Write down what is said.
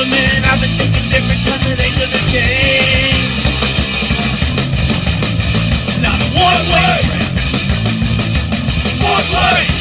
I've been thinking different cause it ain't gonna change. Not a one-way trip. One-way.